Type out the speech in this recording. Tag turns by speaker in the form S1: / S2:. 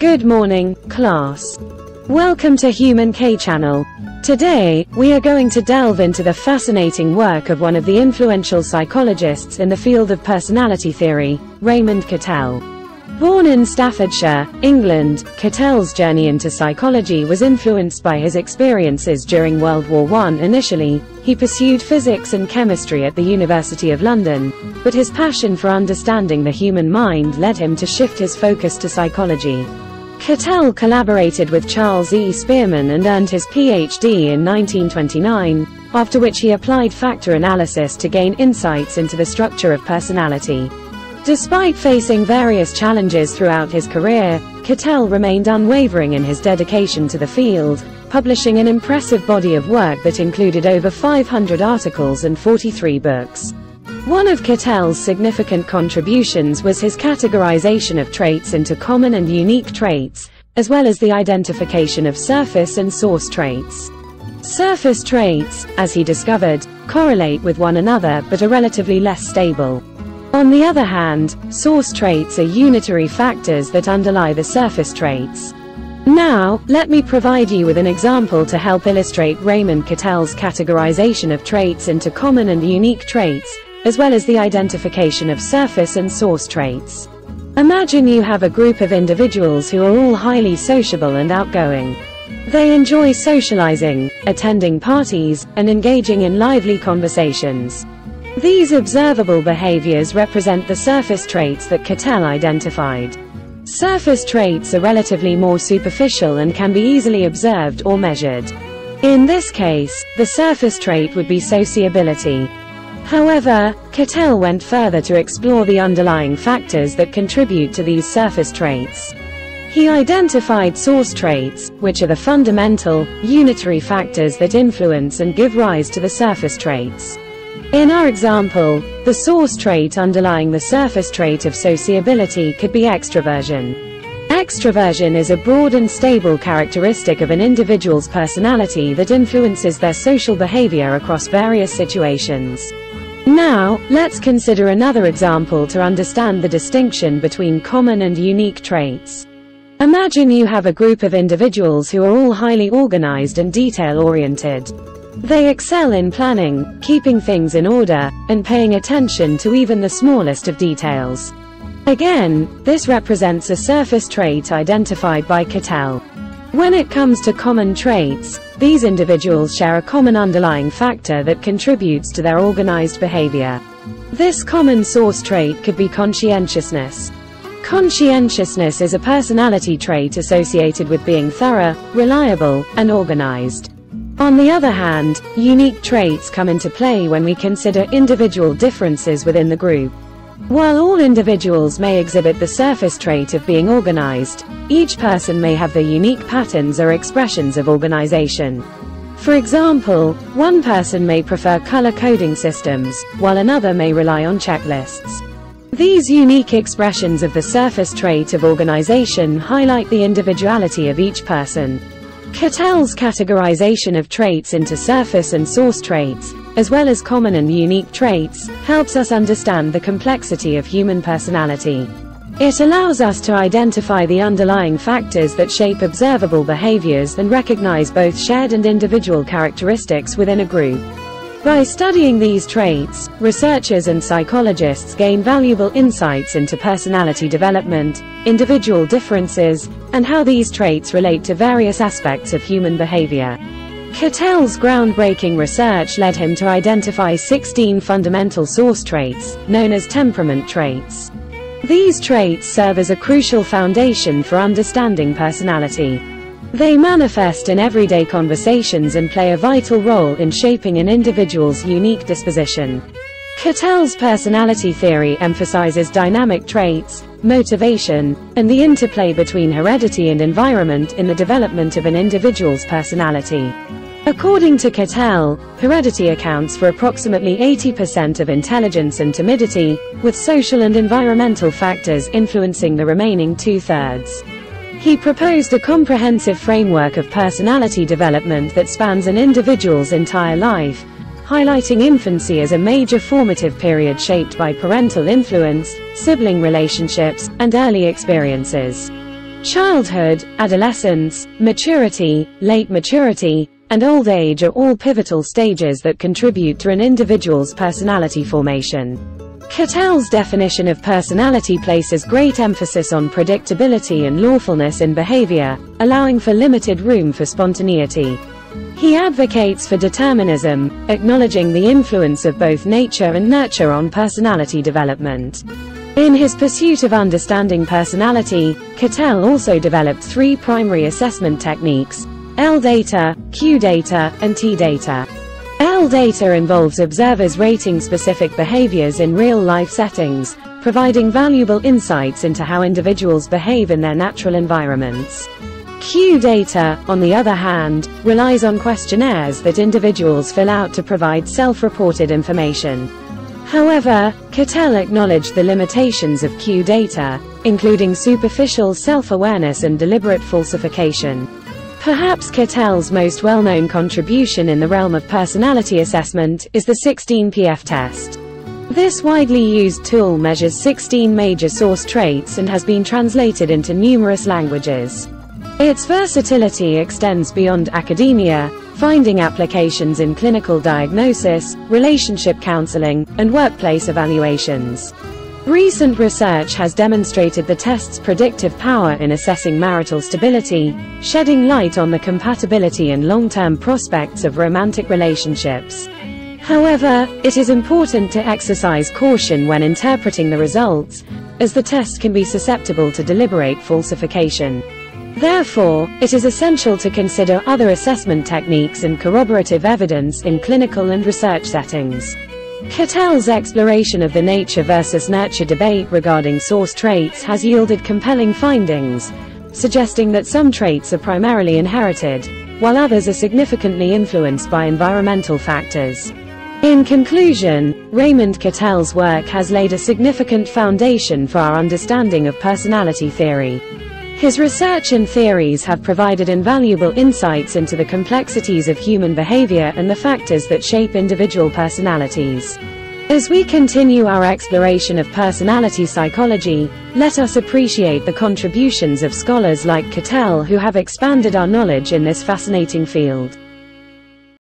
S1: Good morning, class. Welcome to Human K Channel. Today, we are going to delve into the fascinating work of one of the influential psychologists in the field of personality theory, Raymond Cattell. Born in Staffordshire, England, Cattell's journey into psychology was influenced by his experiences during World War I. Initially, he pursued physics and chemistry at the University of London, but his passion for understanding the human mind led him to shift his focus to psychology. Cattell collaborated with Charles E. Spearman and earned his PhD in 1929, after which he applied factor analysis to gain insights into the structure of personality. Despite facing various challenges throughout his career, Cattell remained unwavering in his dedication to the field, publishing an impressive body of work that included over 500 articles and 43 books. One of Cattell's significant contributions was his categorization of traits into common and unique traits, as well as the identification of surface and source traits. Surface traits, as he discovered, correlate with one another but are relatively less stable. On the other hand, source traits are unitary factors that underlie the surface traits. Now, let me provide you with an example to help illustrate Raymond Cattell's categorization of traits into common and unique traits, as well as the identification of surface and source traits. Imagine you have a group of individuals who are all highly sociable and outgoing. They enjoy socializing, attending parties, and engaging in lively conversations. These observable behaviors represent the surface traits that Cattell identified. Surface traits are relatively more superficial and can be easily observed or measured. In this case, the surface trait would be sociability. However, Cattell went further to explore the underlying factors that contribute to these surface traits. He identified source traits, which are the fundamental, unitary factors that influence and give rise to the surface traits. In our example, the source trait underlying the surface trait of sociability could be extroversion. Extroversion is a broad and stable characteristic of an individual's personality that influences their social behavior across various situations. Now, let's consider another example to understand the distinction between common and unique traits. Imagine you have a group of individuals who are all highly organized and detail-oriented. They excel in planning, keeping things in order, and paying attention to even the smallest of details. Again, this represents a surface trait identified by Cattell. When it comes to common traits, these individuals share a common underlying factor that contributes to their organized behavior. This common source trait could be conscientiousness. Conscientiousness is a personality trait associated with being thorough, reliable, and organized. On the other hand, unique traits come into play when we consider individual differences within the group. While all individuals may exhibit the surface trait of being organized, each person may have their unique patterns or expressions of organization. For example, one person may prefer color coding systems, while another may rely on checklists. These unique expressions of the surface trait of organization highlight the individuality of each person. Cattell's categorization of traits into surface and source traits, as well as common and unique traits, helps us understand the complexity of human personality. It allows us to identify the underlying factors that shape observable behaviors and recognize both shared and individual characteristics within a group. By studying these traits, researchers and psychologists gain valuable insights into personality development, individual differences, and how these traits relate to various aspects of human behavior. Cattell's groundbreaking research led him to identify 16 fundamental source traits, known as temperament traits. These traits serve as a crucial foundation for understanding personality. They manifest in everyday conversations and play a vital role in shaping an individual's unique disposition. Cattell's personality theory emphasizes dynamic traits, motivation, and the interplay between heredity and environment in the development of an individual's personality. According to Cattell, heredity accounts for approximately 80% of intelligence and timidity, with social and environmental factors influencing the remaining two-thirds. He proposed a comprehensive framework of personality development that spans an individual's entire life, highlighting infancy as a major formative period shaped by parental influence, sibling relationships, and early experiences. Childhood, adolescence, maturity, late maturity, and old age are all pivotal stages that contribute to an individual's personality formation. Cattell's definition of personality places great emphasis on predictability and lawfulness in behavior, allowing for limited room for spontaneity. He advocates for determinism, acknowledging the influence of both nature and nurture on personality development. In his pursuit of understanding personality, Cattell also developed three primary assessment techniques, L-data, Q-data, and T-data. L-data involves observers rating specific behaviors in real-life settings, providing valuable insights into how individuals behave in their natural environments. Q-data, on the other hand, relies on questionnaires that individuals fill out to provide self-reported information. However, Cattell acknowledged the limitations of Q data, including superficial self-awareness and deliberate falsification. Perhaps Cattell's most well-known contribution in the realm of personality assessment is the 16PF test. This widely used tool measures 16 major source traits and has been translated into numerous languages. Its versatility extends beyond academia, finding applications in clinical diagnosis, relationship counseling, and workplace evaluations. Recent research has demonstrated the test's predictive power in assessing marital stability, shedding light on the compatibility and long-term prospects of romantic relationships. However, it is important to exercise caution when interpreting the results, as the test can be susceptible to deliberate falsification. Therefore, it is essential to consider other assessment techniques and corroborative evidence in clinical and research settings. Cattell's exploration of the nature versus nurture debate regarding source traits has yielded compelling findings, suggesting that some traits are primarily inherited, while others are significantly influenced by environmental factors. In conclusion, Raymond Cattell's work has laid a significant foundation for our understanding of personality theory. His research and theories have provided invaluable insights into the complexities of human behavior and the factors that shape individual personalities. As we continue our exploration of personality psychology, let us appreciate the contributions of scholars like Cattell who have expanded our knowledge in this fascinating field.